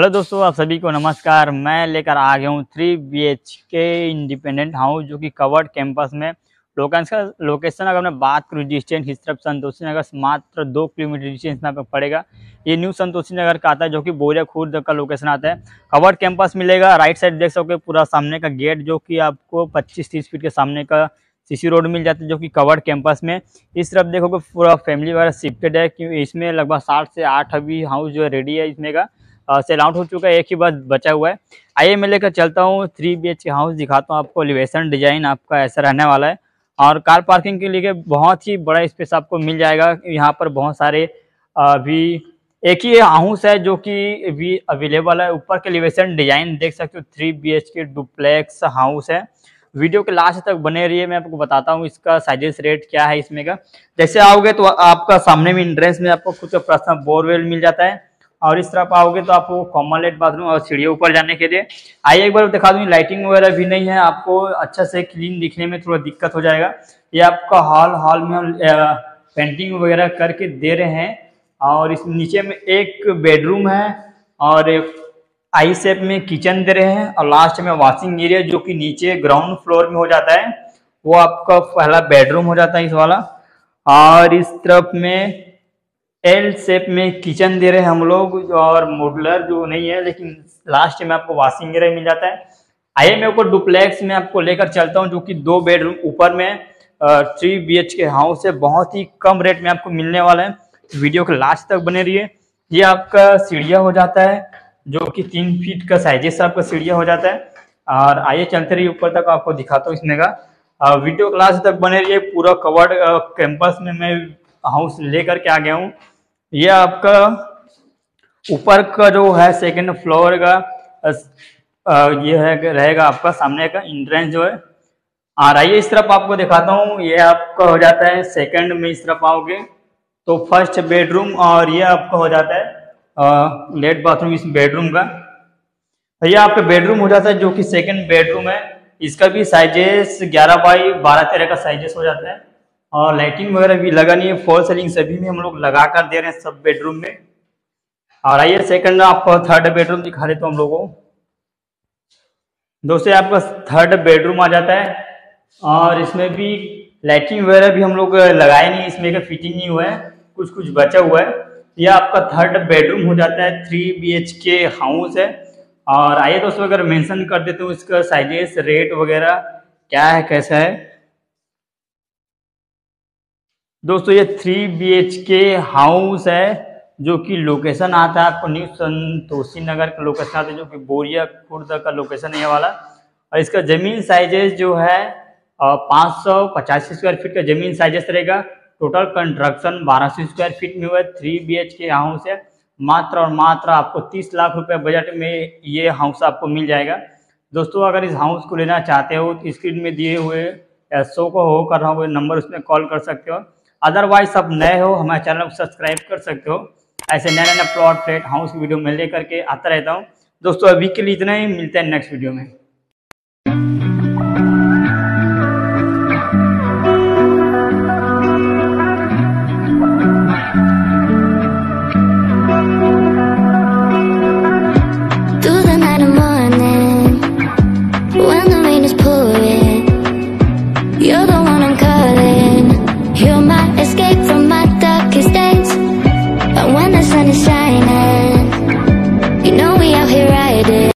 Hello दोस्तों, आप सभी को नमस्कार। मैं लेकर आ गया हूँ three B H K independent house जो कि कवर्ड कैंपस में लोकेशन का लोकेशन अगर मैं बात करूँ डिस्टेंस इस तरफ़ संतोषी नगर से मात्र दो किलोमीटर डिस्टेंस में पड़ेगा। ये न्यू संतोषी नगर का आता है, जो कि बोरिया खुर्द का लोकेशन आता है। कवर्ड कैंपस मिलेगा राइट साइड देख सकते पूरा सामने का गेट जो कि आपको पच्चीस तीस फीट के सामने का सीसी रोड मिल जाता है, जो कि कवर्ड कैंपस में। इस तरफ़ देखोगे पूरा फैमिली वगैरह शिफ्टेड है क्योंकि इसमें लगभग साठ से आठ अभी हाउस जो है रेडी है इसमें का। सेल आउट हो चुका है, एक ही बात बचा हुआ है। आइए मैं लेकर चलता हूँ थ्री बी के हाउस दिखाता हूँ आपको एलिवेशन डिज़ाइन आपका ऐसा रहने वाला है। और कार पार्किंग के लिए बहुत ही बड़ा स्पेस आपको मिल जाएगा। यहाँ पर बहुत सारे अभी एक ही हाउस है जो कि अभी अवेलेबल है। ऊपर के एलिवेशन डिज़ाइन देख सकते हो three B H K duplex house है। वीडियो के लास्ट तक बने रहिए, मैं आपको बताता हूँ इसका साइजेस रेट क्या है इसमें का। जैसे आओगे तो आपका सामने में इंट्रेंस में आपको खुद का पर्सनल बोरवेल मिल जाता है। और इस तरफ़ आओगे तो आपको कॉमन लेट बाथरूम और सीढ़ी ऊपर जाने के लिए। आइए एक बार दिखा दूँ लाइटिंग वगैरह भी नहीं है, आपको अच्छा से क्लीन दिखने में थोड़ा दिक्कत हो जाएगा। ये आपका हॉल हॉल में पेंटिंग वगैरह करके दे रहे हैं और इस नीचे में एक बेडरूम है और आई शेप में किचन दे रहे हैं और लास्ट में वॉशिंग एरिया जो कि नीचे ग्राउंड फ्लोर में हो जाता है, वो आपका पहला बेडरूम हो जाता है इस वाला। और इस तरफ़ में एल शेप में किचन दे रहे हैं हम लोग, और मॉडुलर जो नहीं है, लेकिन लास्ट में आपको वॉशिंग एरिया मिल जाता है। आइए मैं ऊपर डुप्लेक्स में आपको लेकर चलता हूँ, जो कि दो बेडरूम ऊपर में three B H K house है। बहुत ही कम रेट में आपको मिलने वाला है। वीडियो के लास्ट तक बने रहिए। ये आपका सीढ़िया हो जाता है, जो कि तीन फीट का साइजेस आपका सीढ़िया हो जाता है। और आइए चलते रहिए, ऊपर तक आपको दिखाता हूँ इसमें का। वीडियो क्लास तक बने रहिए। पूरा कवर्ड कैंपस में मैं हाउस लेकर के आ गया हूँ। ये आपका ऊपर का जो है सेकंड फ्लोर का ये है रहेगा आपका सामने का इंट्रेंस जो है। आ रहा है इस तरफ़ आपको दिखाता हूँ, ये आपका हो जाता है सेकंड में इस तरफ़ आओगे तो फ़र्स्ट बेडरूम और ये आपका हो जाता है लेट बाथरूम इस बेडरूम का। ये आपका बेडरूम हो जाता है जो कि सेकंड बेडरूम है, इसका भी साइजेस 11 बाई 12 तेरह का साइजेस हो जाता है। और लाइटिंग वगैरह भी लगा नहीं है फॉल सेलिंग सभी में हम लोग लगा कर दे रहे हैं सब बेडरूम में। और आइए सेकंड आपको थर्ड बेडरूम दिखा देता हम लोगों दोस्तों, आपका थर्ड बेडरूम आ जाता है। और इसमें भी लाइटिंग वगैरह भी हम लोग लगाए नहीं, इसमें का फिटिंग नहीं हुआ है कुछ कुछ बचा हुआ है। यह आपका थर्ड बेडरूम हो जाता है three B H K house है। और आइए दोस्तों, अगर मेंशन कर देते हूँ इसका साइजेस रेट वगैरह, क्या है, कैसा है। दोस्तों, ये three B H K house है, जो कि लोकेशन आता है आपको न्यू संतोषी नगर का लोकेशन आता है, जो कि बोरिया खुर्द का लोकेशन है ये वाला। और इसका ज़मीन साइजेस जो है पाँच सौ पचासी स्क्वायर फीट का ज़मीन साइजेस रहेगा। टोटल कंस्ट्रक्शन बारह सौ स्क्वायर फीट में हुआ है। Three B H K house है। मात्र और मात्र आपको तीस लाख रुपए बजट में ये हाउस आपको मिल जाएगा। दोस्तों, अगर इस हाउस को लेना चाहते हो तो स्क्रीन में दिए हुए शो को हो कर रहा हूँ नंबर उसमें कॉल कर सकते हो। अदरवाइज़ सब नए हो, हमारे चैनल को सब्सक्राइब कर सकते हो। ऐसे नए नए प्लॉट फ्लेट हाउस वीडियो में लेकर के आता रहता हूँ। दोस्तों, अभी के लिए इतना ही। मिलते हैं नेक्स्ट वीडियो में।